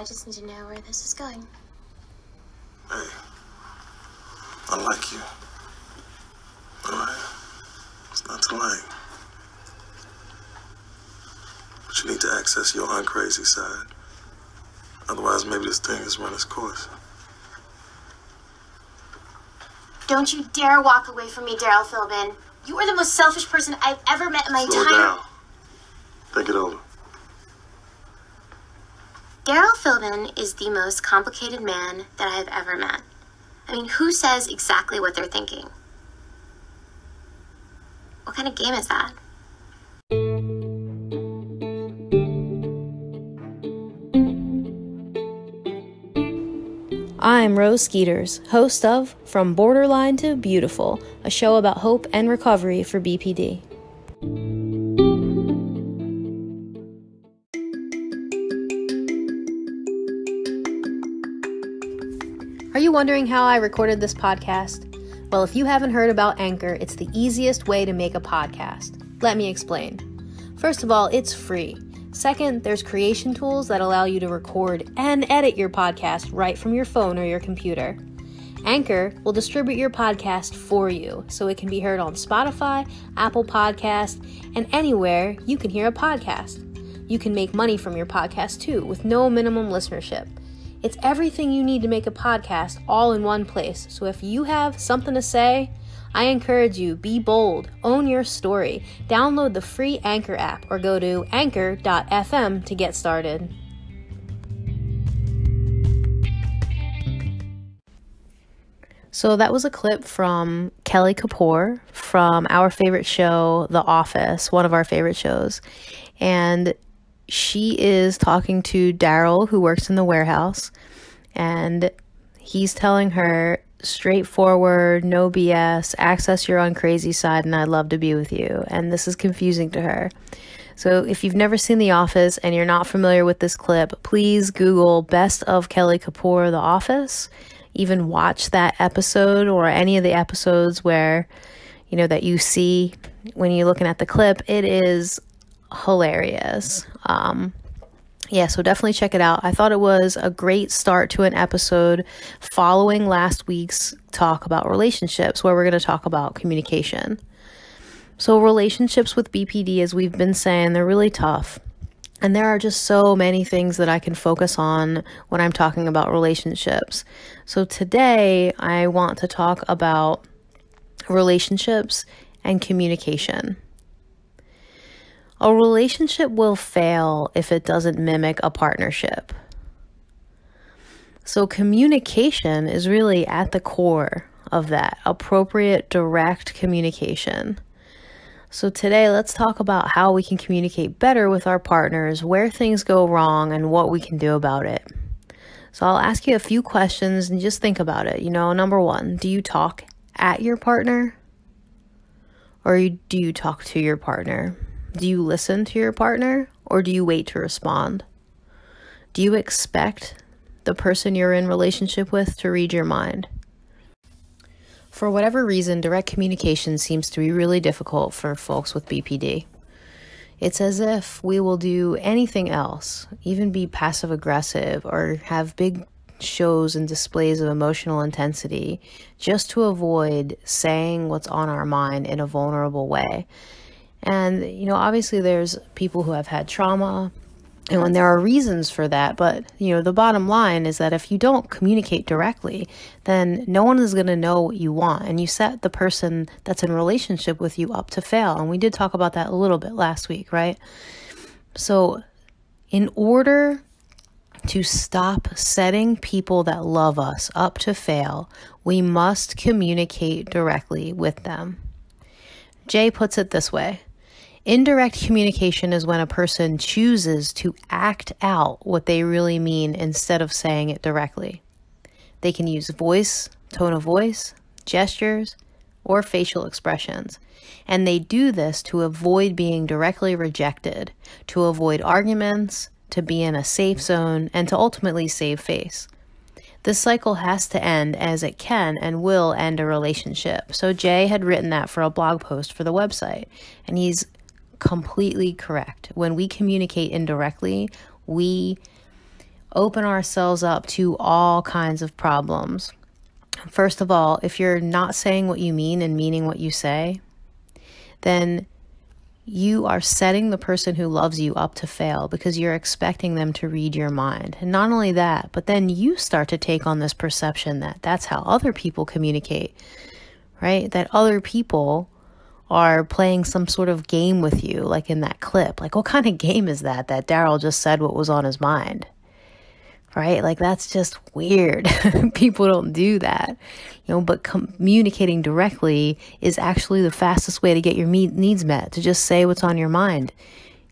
I just need to know where this is going. Hey, I like you. Alright? It's not too late. But you need to access your uncrazy side. Otherwise, maybe this thing has run its course. Don't you dare walk away from me, Darryl Philbin. You are the most selfish person I've ever met in my Slow entire. down. Think it over. Darryl Philbin is the most complicated man that I have ever met. I mean, who says exactly what they're thinking? What kind of game is that? I'm Rose Skeeters, host of From Borderline to Beautiful, a show about hope and recovery for BPD. Are you wondering how I recorded this podcast? Well, if you haven't heard about Anchor, it's the easiest way to make a podcast. Let me explain. First of all, it's free. Second, there's creation tools that allow you to record and edit your podcast right from your phone or your computer. Anchor will distribute your podcast for you so it can be heard on Spotify, Apple Podcast, and anywhere you can hear a podcast. You can make money from your podcast too with no minimum listenership. It's everything you need to make a podcast all in one place. So if you have something to say, I encourage you be bold, own your story. Download the free Anchor app or go to anchor.fm to get started. So that was a clip from Kelly Kapoor from our favorite show, The Office, one of our favorite shows. And she is talking to Darryl, who works in the warehouse, and he's telling her straightforward, no BS, access your own crazy side, and I'd love to be with you. And this is confusing to her. So if you've never seen The Office and you're not familiar with this clip, please Google Best of Kelly Kapoor, The Office. Even watch that episode or any of the episodes where, you know, that you see when you're looking at the clip. It is hilarious. Um, yeah, so definitely check it out. I thought it was a great start to an episode following last week's talk about relationships, where we're going to talk about communication. So, relationships with BPD, as we've been saying, they're really tough. And there are just so many things that I can focus on when I'm talking about relationships. So, today I want to talk about relationships and communication. A relationship will fail if it doesn't mimic a partnership. So, communication is really at the core of that appropriate, direct communication. So, today let's talk about how we can communicate better with our partners, where things go wrong, and what we can do about it. So, I'll ask you a few questions and just think about it. You know, number one, do you talk at your partner? Or do you talk to your partner? Do you listen to your partner or do you wait to respond? Do you expect the person you're in relationship with to read your mind? For whatever reason, direct communication seems to be really difficult for folks with BPD. It's as if we will do anything else, even be passive aggressive or have big shows and displays of emotional intensity, just to avoid saying what's on our mind in a vulnerable way. And, you know, obviously there's people who have had trauma and when there are reasons for that, but, you know, the bottom line is that if you don't communicate directly, then no one is going to know what you want. And you set the person that's in relationship with you up to fail. And we did talk about that a little bit last week, right? So, in order to stop setting people that love us up to fail, we must communicate directly with them. Jay puts it this way Indirect communication is when a person chooses to act out what they really mean instead of saying it directly. They can use voice, tone of voice, gestures, or facial expressions. And they do this to avoid being directly rejected, to avoid arguments, to be in a safe zone, and to ultimately save face. This cycle has to end as it can and will end a relationship. So Jay had written that for a blog post for the website, and he's completely correct. When we communicate indirectly, we open ourselves up to all kinds of problems. First of all, if you're not saying what you mean and meaning what you say, then you are setting the person who loves you up to fail because you're expecting them to read your mind. And not only that, but then you start to take on this perception that that's how other people communicate, right? That other people are playing some sort of game with you, like in that clip. Like, what kind of game is that? That Darryl just said what was on his mind right? Like that's just weird. People don't do that, you know, but communicating directly is actually the fastest way to get your needs met, to just say what's on your mind.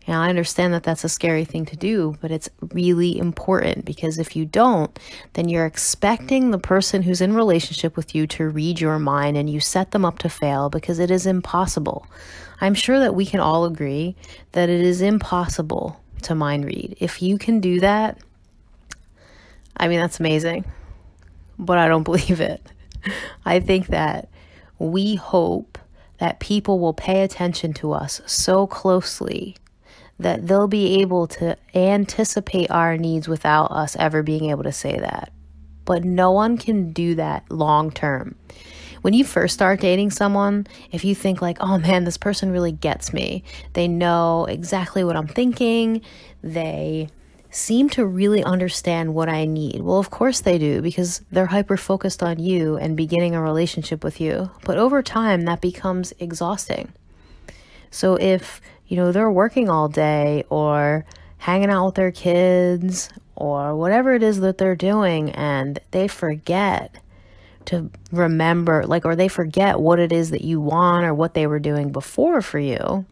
Now, I understand that that's a scary thing to do, but it's really important because if you don't, then you're expecting the person who's in relationship with you to read your mind and you set them up to fail because it is impossible. I'm sure that we can all agree that it is impossible to mind read. If you can do that, I mean, that's amazing, but I don't believe it. I think that we hope that people will pay attention to us so closely that they'll be able to anticipate our needs without us ever being able to say that. But no one can do that long term. When you first start dating someone, if you think like, "Oh man, this person really gets me. They know exactly what I'm thinking. They seem to really understand what I need. Well, of course they do because they're hyper focused on you and beginning a relationship with you. But over time, that becomes exhausting. So if, you know, they're working all day or hanging out with their kids or whatever it is that they're doing and they forget to remember, like, or they forget what it is that you want or what they were doing before for you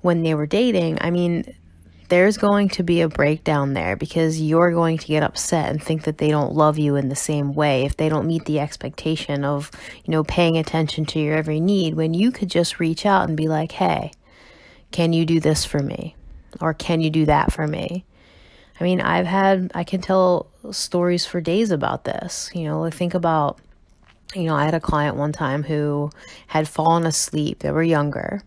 when they were dating, I mean, there's going to be a breakdown there because you're going to get upset and think that they don't love you in the same way if they don't meet the expectation of, you know, paying attention to your every need when you could just reach out and be like, "Hey, can you do this for me?" or "Can you do that for me?" I mean, I've had I can tell stories for days about this. You know, think about you know, I had a client one time who had fallen asleep. They were younger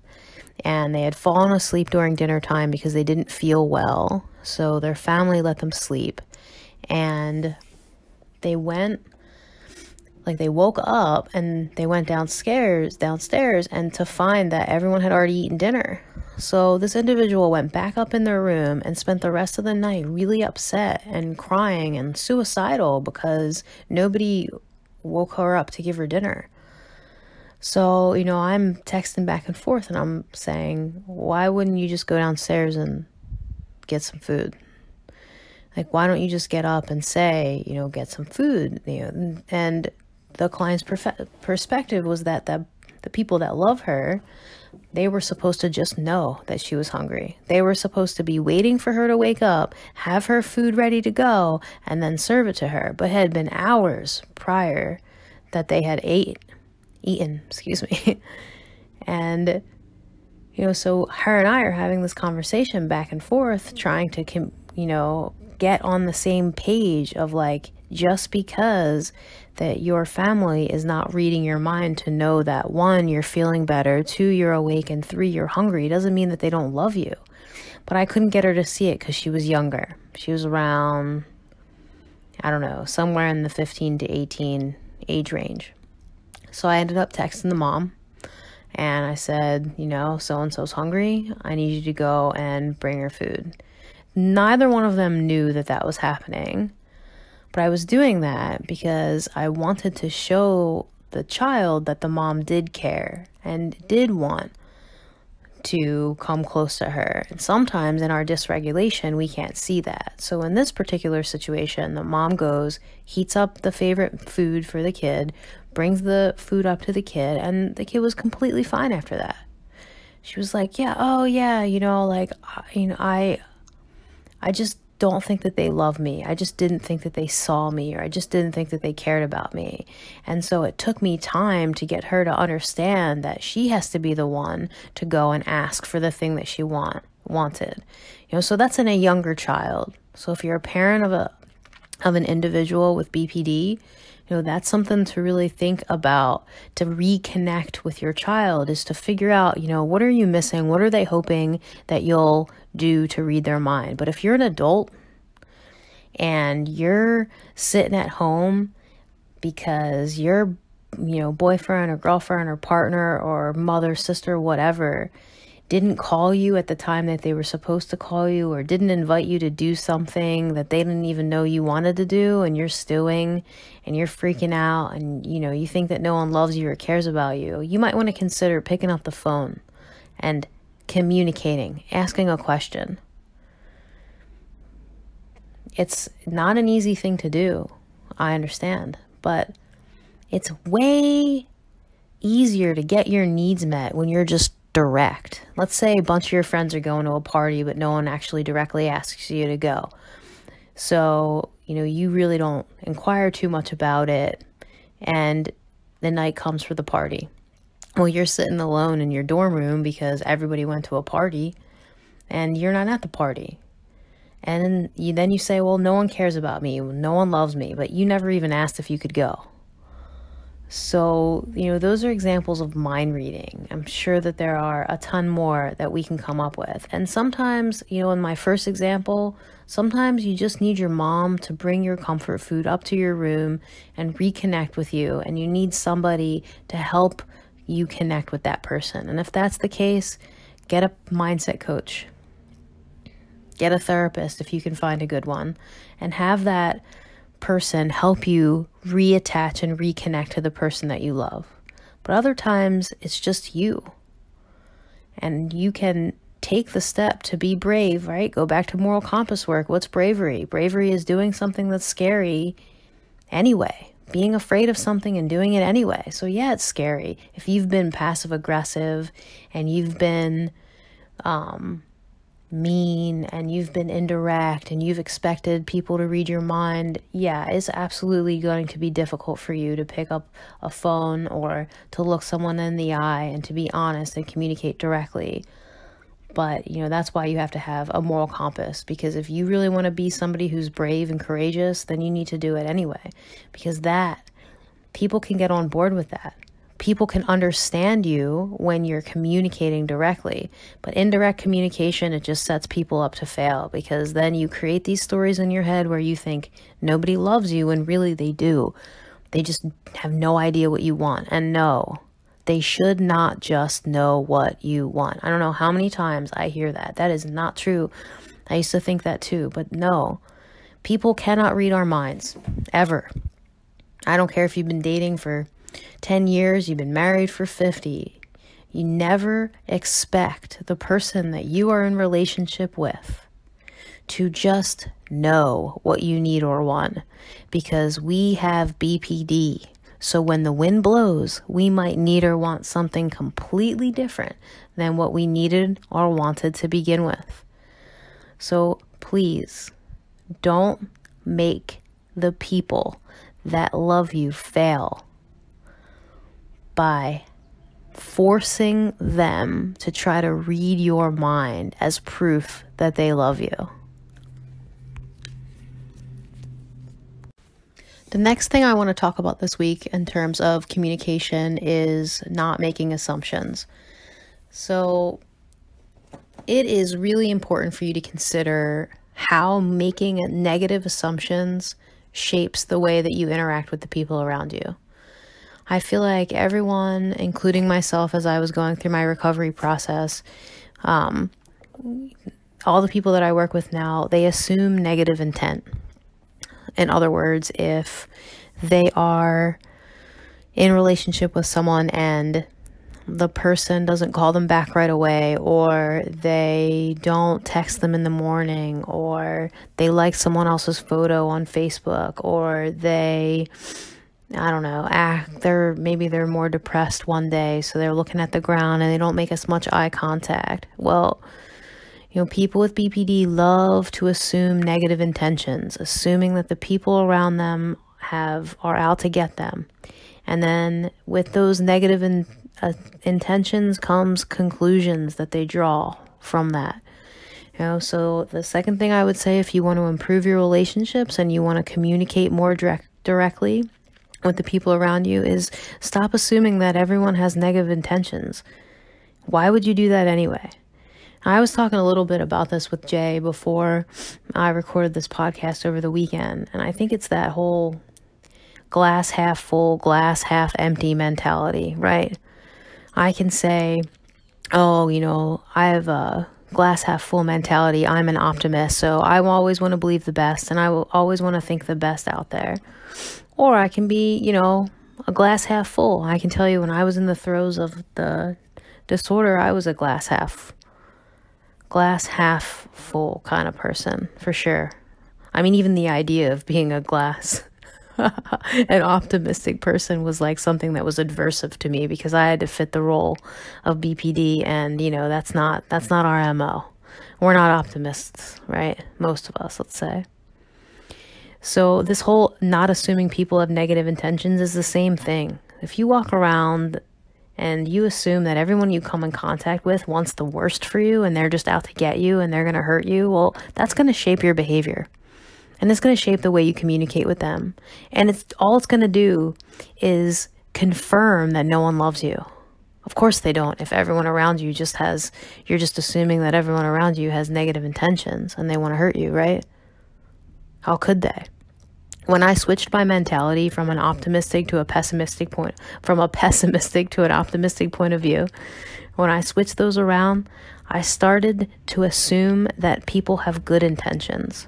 and they had fallen asleep during dinner time because they didn't feel well. So their family let them sleep. And they went like they woke up and they went downstairs downstairs and to find that everyone had already eaten dinner. So this individual went back up in their room and spent the rest of the night really upset and crying and suicidal because nobody woke her up to give her dinner. So, you know, I'm texting back and forth and I'm saying, why wouldn't you just go downstairs and get some food? Like, why don't you just get up and say, you know, get some food? You know, and the client's perspective was that the, the people that love her, they were supposed to just know that she was hungry. They were supposed to be waiting for her to wake up, have her food ready to go, and then serve it to her. But it had been hours prior that they had ate eaten, excuse me. and you know, so her and I are having this conversation back and forth trying to you know, get on the same page of like just because that your family is not reading your mind to know that one you're feeling better, two you're awake and three you're hungry doesn't mean that they don't love you. But I couldn't get her to see it cuz she was younger. She was around I don't know, somewhere in the 15 to 18 age range. So I ended up texting the mom and I said, you know, so and so's hungry. I need you to go and bring her food. Neither one of them knew that that was happening, but I was doing that because I wanted to show the child that the mom did care and did want to come close to her. And sometimes in our dysregulation, we can't see that. So in this particular situation, the mom goes, heats up the favorite food for the kid, brings the food up to the kid, and the kid was completely fine after that. She was like, "Yeah, oh yeah, you know, like you know, I I just don't think that they love me. I just didn't think that they saw me or I just didn't think that they cared about me. And so it took me time to get her to understand that she has to be the one to go and ask for the thing that she want wanted. You know, so that's in a younger child. So if you're a parent of a of an individual with BPD, you know that's something to really think about to reconnect with your child is to figure out you know what are you missing? What are they hoping that you'll do to read their mind? But if you're an adult and you're sitting at home because your you know boyfriend or girlfriend or partner or mother sister whatever didn't call you at the time that they were supposed to call you or didn't invite you to do something that they didn't even know you wanted to do and you're stewing and you're freaking out and you know you think that no one loves you or cares about you you might want to consider picking up the phone and communicating asking a question. It's not an easy thing to do i understand but it's way easier to get your needs met when you're just direct. Let's say a bunch of your friends are going to a party, but no one actually directly asks you to go. So, you know, you really don't inquire too much about it, and the night comes for the party. Well, you're sitting alone in your dorm room because everybody went to a party and you're not at the party. And then you, say, well, no one cares about me, no one loves me, but you never even asked if you could go. So, you know, those are examples of mind reading. I'm sure that there are a ton more that we can come up with. And sometimes, you know, in my first example, sometimes you just need your mom to bring your comfort food up to your room and reconnect with you. And you need somebody to help you connect with that person. And if that's the case, get a mindset coach, get a therapist if you can find a good one, and have that person help you reattach and reconnect to the person that you love. But other times it's just you. And you can take the step to be brave, right? Go back to moral compass work. What's bravery? Bravery is doing something that's scary anyway, being afraid of something and doing it anyway. So, yeah, it's scary. If you've been passive aggressive and you've been, um, mean and you've been indirect and you've expected people to read your mind, yeah, it's absolutely going to be difficult for you to pick up a phone or to look someone in the eye and to be honest and communicate directly. But, you know, that's why you have to have a moral compass because if you really want to be somebody who's brave and courageous, then you need to do it anyway because that people can get on board with that people can understand you when you're communicating directly. But indirect communication, it just sets people up to fail because then you create these stories in your head where you think nobody loves you and really they do. They just have no idea what you want. And no, they should not just know what you want. I don't know how many times I hear that. That is not true. I used to think that too, but no. People cannot read our minds ever. I don't care if you've been dating for 10 years, you've been married for 50. You never expect the person that you are in relationship with to just know what you need or want because we have BPD. So when the wind blows, we might need or want something completely different than what we needed or wanted to begin with. So please don't make the people that love you fail by forcing them to try to read your mind as proof that they love you. The next thing I want to talk about this week in terms of communication is not making assumptions. So, it is really important for you to consider how making negative assumptions shapes the way that you interact with the people around you. I feel like everyone, including myself as I was going through my recovery process, um, all the people that I work with now, they assume negative intent. In other words, if they are in relationship with someone and the person doesn't call them back right away or they don't text them in the morning or they like someone else's photo on Facebook or they I don't know, act they're maybe they're more depressed one day, so they're looking at the ground and they don't make as much eye contact. Well, you know, people with BPD love to assume negative intentions, assuming that the people around them have are out to get them. And then with those negative in, uh, intentions comes conclusions that they draw from that. You know, so the second thing I would say if you want to improve your relationships and you want to communicate more direct, directly with the people around you is stop assuming that everyone has negative intentions. Why would you do that anyway? I was talking a little bit about this with Jay before I recorded this podcast over the weekend, and I think it's that whole glass half full, glass half empty mentality, right? I can say, oh, you know, I have a glass half full mentality. I'm an optimist, so I always want to believe the best and I will always want to think the best out there. Or I can be, you know, a glass half full. I can tell you when I was in the throes of the disorder, I was a glass half glass half full kind of person for sure. I mean, even the idea of being a glass an optimistic person was like something that was adversive to me because I had to fit the role of BPD and you know that's not that's not our MO. We're not optimists, right? Most of us, let's say. So this whole not assuming people have negative intentions is the same thing. If you walk around and you assume that everyone you come in contact with wants the worst for you and they're just out to get you and they're going to hurt you, well, that's going to shape your behavior and it's going to shape the way you communicate with them. And it's all it's going to do is confirm that no one loves you. Of course they don't. If everyone around you just has you're just assuming that everyone around you has negative intentions and they want to hurt you, right? How could they? When I switched my mentality from an optimistic to a pessimistic point, from a pessimistic to an optimistic point of view, when I switched those around, I started to assume that people have good intentions.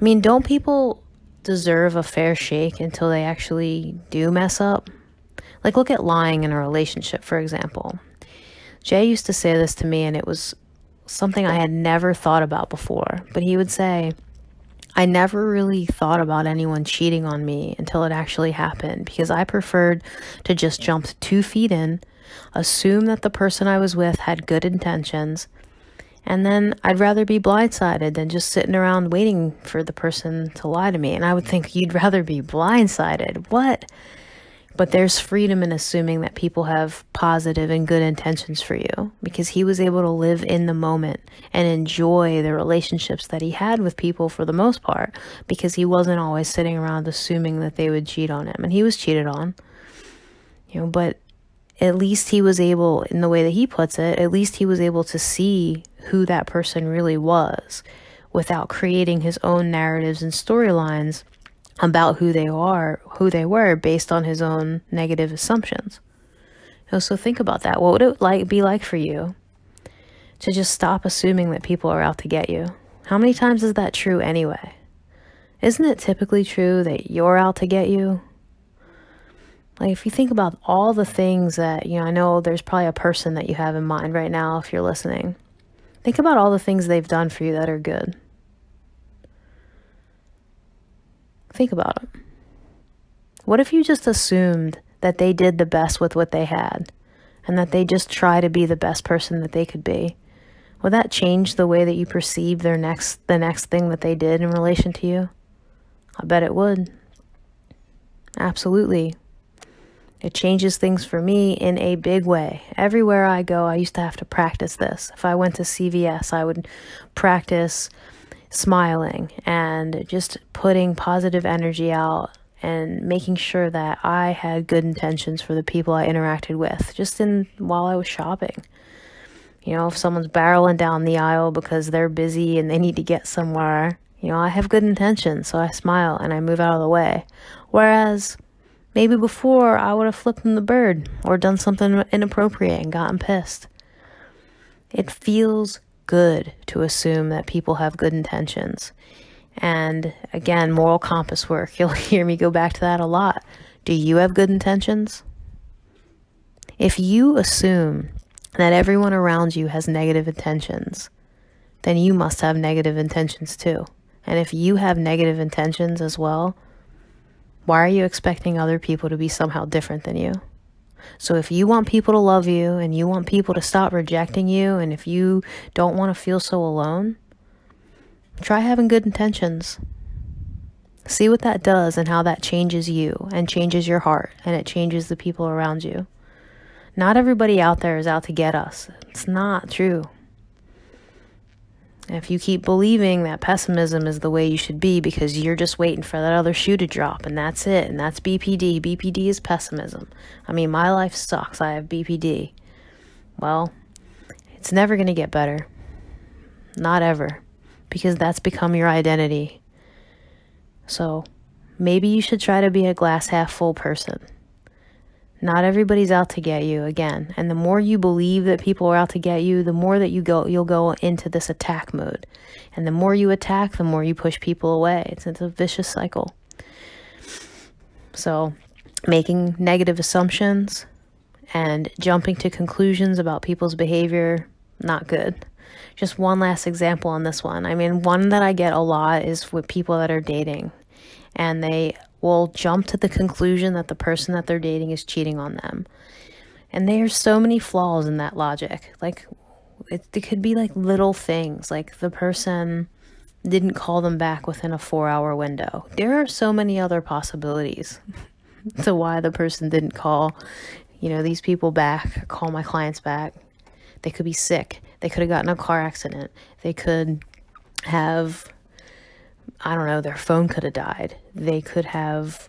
I mean, don't people deserve a fair shake until they actually do mess up? Like, look at lying in a relationship, for example. Jay used to say this to me, and it was something I had never thought about before. But he would say, I never really thought about anyone cheating on me until it actually happened because I preferred to just jump two feet in, assume that the person I was with had good intentions, and then I'd rather be blindsided than just sitting around waiting for the person to lie to me. And I would think you'd rather be blindsided. What? But there's freedom in assuming that people have positive and good intentions for you because he was able to live in the moment and enjoy the relationships that he had with people for the most part because he wasn't always sitting around assuming that they would cheat on him. And he was cheated on. You know, but at least he was able, in the way that he puts it, at least he was able to see who that person really was without creating his own narratives and storylines about who they are, who they were based on his own negative assumptions. So think about that. What would it like be like for you to just stop assuming that people are out to get you? How many times is that true anyway? Isn't it typically true that you're out to get you? Like, if you think about all the things that, you know, I know there's probably a person that you have in mind right now if you're listening. Think about all the things they've done for you that are good. Think about it. What if you just assumed that they did the best with what they had and that they just try to be the best person that they could be? Would that change the way that you perceive their next the next thing that they did in relation to you? I bet it would. Absolutely. It changes things for me in a big way. Everywhere I go, I used to have to practice this. If I went to CVS, I would practice smiling and just putting positive energy out and making sure that I had good intentions for the people I interacted with just in while I was shopping. You know, if someone's barreling down the aisle because they're busy and they need to get somewhere, you know, I have good intentions, so I smile and I move out of the way. Whereas Maybe before I would have flipped them the bird or done something inappropriate and gotten pissed. It feels good to assume that people have good intentions. And again, moral compass work. You'll hear me go back to that a lot. Do you have good intentions? If you assume that everyone around you has negative intentions, then you must have negative intentions too. And if you have negative intentions as well, why are you expecting other people to be somehow different than you? So if you want people to love you and you want people to stop rejecting you, and if you don't want to feel so alone, try having good intentions. See what that does and how that changes you and changes your heart and it changes the people around you. Not everybody out there is out to get us. It's not true. If you keep believing that pessimism is the way you should be because you're just waiting for that other shoe to drop and that's it, and that's BPD, BPD is pessimism. I mean, my life sucks. I have BPD. Well, it's never going to get better. not ever, because that's become your identity. So maybe you should try to be a glass half full person. Not everybody's out to get you again. And the more you believe that people are out to get you, the more that you go you'll go into this attack mode. And the more you attack, the more you push people away. It's, it's a vicious cycle. So, making negative assumptions and jumping to conclusions about people's behavior, not good. Just one last example on this one. I mean, one that I get a lot is with people that are dating and they will jump to the conclusion that the person that they're dating is cheating on them. And there's so many flaws in that logic. Like, it, it could be like little things, like the person didn't call them back within a four hour window. There are so many other possibilities to why the person didn't call, you know, these people back, call my clients back. They could be sick. They could have gotten a car accident. They could have, I don't know, their phone could have died. They could have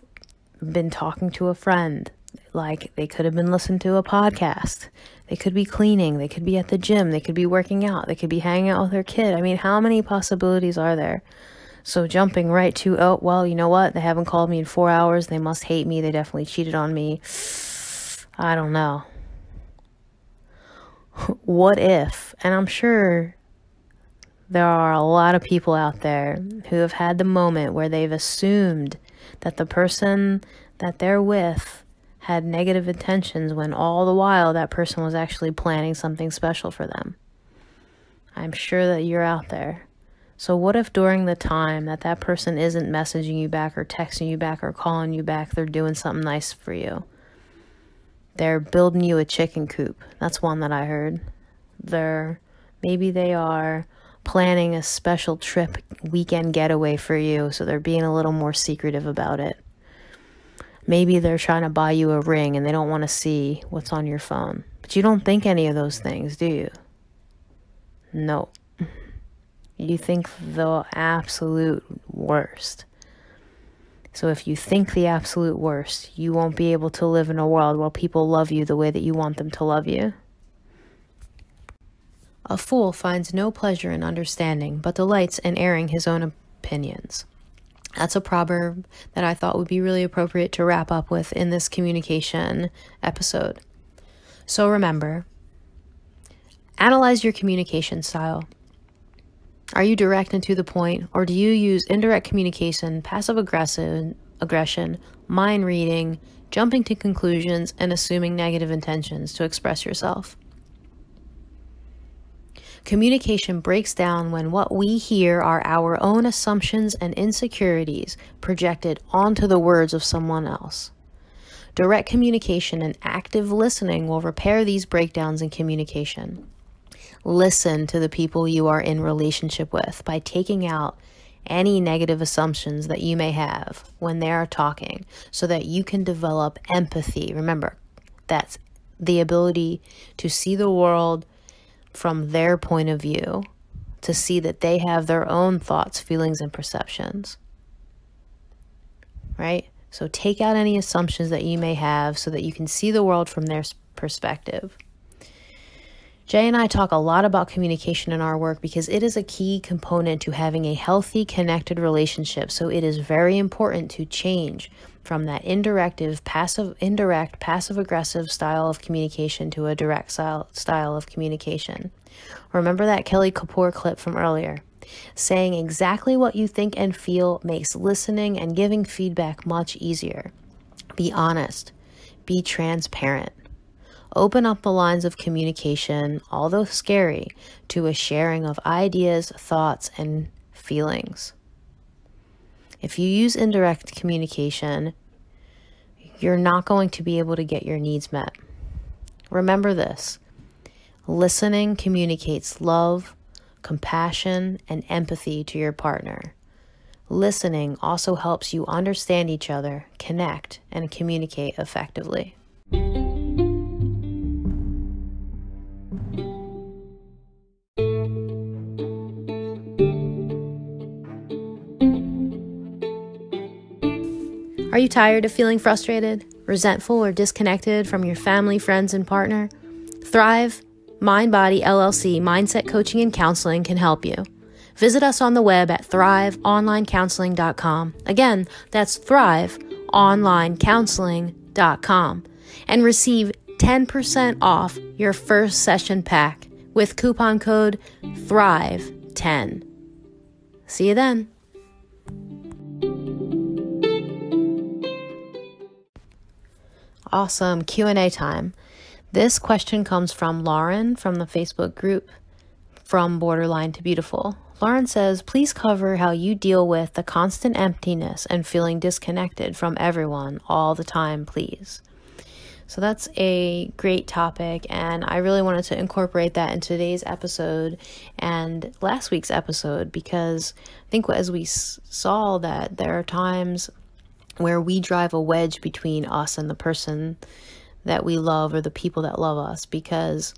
been talking to a friend. Like they could have been listening to a podcast. They could be cleaning. They could be at the gym. They could be working out. They could be hanging out with their kid. I mean, how many possibilities are there? So jumping right to, oh, well, you know what? They haven't called me in four hours. They must hate me. They definitely cheated on me. I don't know. What if, and I'm sure there are a lot of people out there who have had the moment where they've assumed that the person that they're with had negative intentions when all the while that person was actually planning something special for them. I'm sure that you're out there. So, what if during the time that that person isn't messaging you back or texting you back or calling you back, they're doing something nice for you? They're building you a chicken coop. That's one that I heard. They're maybe they are planning a special trip, weekend getaway for you, so they're being a little more secretive about it. Maybe they're trying to buy you a ring and they don't want to see what's on your phone. But you don't think any of those things, do you? No. You think the absolute worst. So if you think the absolute worst, you won't be able to live in a world where people love you the way that you want them to love you. A fool finds no pleasure in understanding, but delights in airing his own opinions. That's a proverb that I thought would be really appropriate to wrap up with in this communication episode. So remember, analyze your communication style. Are you direct and to the point, or do you use indirect communication, passive aggressive aggression, mind reading, jumping to conclusions, and assuming negative intentions to express yourself? Communication breaks down when what we hear are our own assumptions and insecurities projected onto the words of someone else. Direct communication and active listening will repair these breakdowns in communication. Listen to the people you are in relationship with by taking out any negative assumptions that you may have when they are talking so that you can develop empathy. Remember, that's the ability to see the world from their point of view to see that they have their own thoughts, feelings, and perceptions. Right? So take out any assumptions that you may have so that you can see the world from their perspective. Jay and I talk a lot about communication in our work because it is a key component to having a healthy, connected relationship. So it is very important to change from that indirect, passive, indirect, passive aggressive style of communication to a direct style, style of communication. Remember that Kelly Kapoor clip from earlier. Saying exactly what you think and feel makes listening and giving feedback much easier. Be honest. Be transparent. Open up the lines of communication, although scary, to a sharing of ideas, thoughts, and feelings. If you use indirect communication, you're not going to be able to get your needs met. Remember this listening communicates love, compassion, and empathy to your partner. Listening also helps you understand each other, connect, and communicate effectively. Are you tired of feeling frustrated, resentful, or disconnected from your family, friends, and partner? Thrive, Mind Body LLC Mindset Coaching and Counseling can help you. Visit us on the web at thriveonlinecounseling.com. Again, that's thriveonlinecounseling.com and receive 10% off your first session pack with coupon code THRIVE10. See you then. Awesome Q&A time. This question comes from Lauren from the Facebook group From Borderline to Beautiful. Lauren says, please cover how you deal with the constant emptiness and feeling disconnected from everyone all the time, please. So that's a great topic, and I really wanted to incorporate that in today's episode and last week's episode because I think as we saw that there are times where we drive a wedge between us and the person that we love or the people that love us because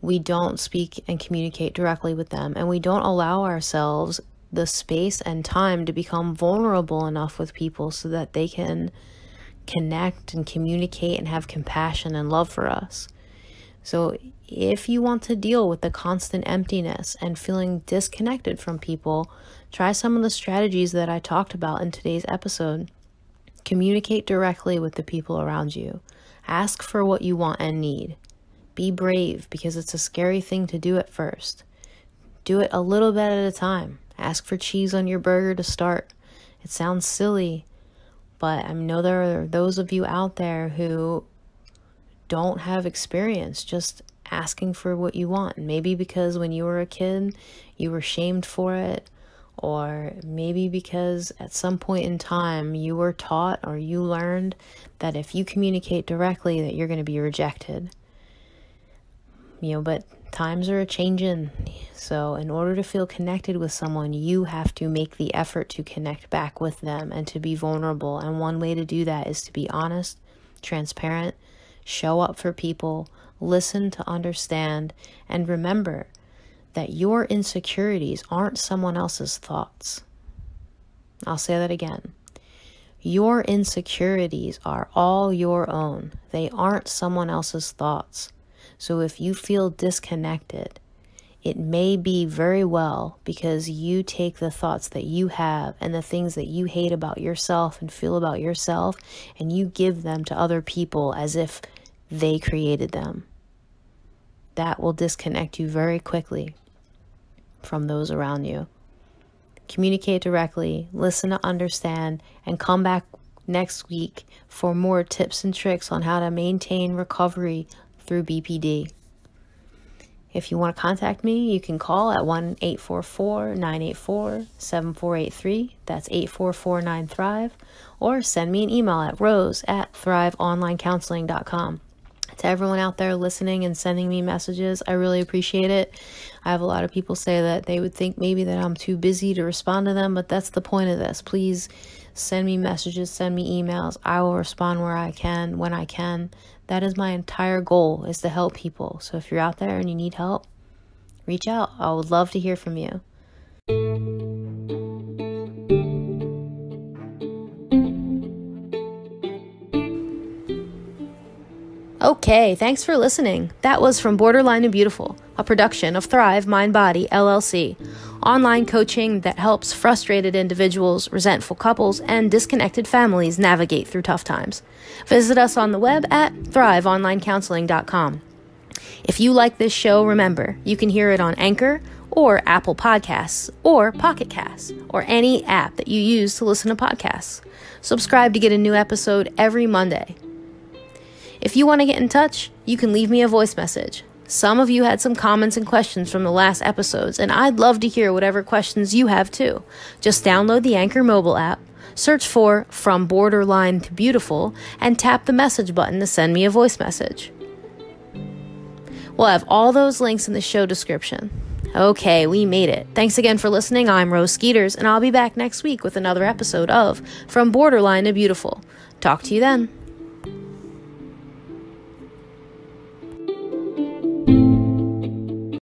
we don't speak and communicate directly with them and we don't allow ourselves the space and time to become vulnerable enough with people so that they can connect and communicate and have compassion and love for us. So, if you want to deal with the constant emptiness and feeling disconnected from people, try some of the strategies that I talked about in today's episode. Communicate directly with the people around you. Ask for what you want and need. Be brave because it's a scary thing to do at first. Do it a little bit at a time. Ask for cheese on your burger to start. It sounds silly, but I know there are those of you out there who don't have experience just asking for what you want. Maybe because when you were a kid, you were shamed for it or maybe because at some point in time you were taught or you learned that if you communicate directly that you're going to be rejected. You know but times are a changing so in order to feel connected with someone you have to make the effort to connect back with them and to be vulnerable. And one way to do that is to be honest transparent show up for people listen to understand and remember that your insecurities aren't someone else's thoughts. I'll say that again. Your insecurities are all your own, they aren't someone else's thoughts. So if you feel disconnected, it may be very well because you take the thoughts that you have and the things that you hate about yourself and feel about yourself and you give them to other people as if they created them. That will disconnect you very quickly from those around you. Communicate directly, listen to understand, and come back next week for more tips and tricks on how to maintain recovery through BPD. If you want to contact me, you can call at 1 844 984 7483. That's 8449 Thrive. Or send me an email at rose at thriveonlinecounseling.com to everyone out there listening and sending me messages. I really appreciate it. I have a lot of people say that they would think maybe that I'm too busy to respond to them, but that's the point of this. Please send me messages, send me emails. I will respond where I can, when I can. That is my entire goal is to help people. So if you're out there and you need help, reach out. I would love to hear from you. Okay, thanks for listening. That was from Borderline and Beautiful, a production of Thrive Mind Body LLC, online coaching that helps frustrated individuals, resentful couples, and disconnected families navigate through tough times. Visit us on the web at thriveonlinecounseling.com. If you like this show, remember, you can hear it on Anchor or Apple Podcasts or Pocket Casts or any app that you use to listen to podcasts. Subscribe to get a new episode every Monday. If you want to get in touch, you can leave me a voice message. Some of you had some comments and questions from the last episodes, and I'd love to hear whatever questions you have too. Just download the Anchor mobile app, search for From Borderline to Beautiful, and tap the message button to send me a voice message. We'll have all those links in the show description. Okay, we made it. Thanks again for listening. I'm Rose Skeeters, and I'll be back next week with another episode of From Borderline to Beautiful. Talk to you then.